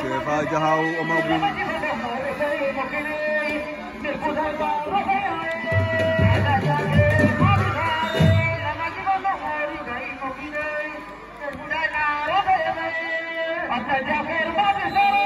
Sefa Jahaw Omar Bun Sefa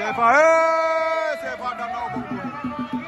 Eh Sefa daan na Omar Bun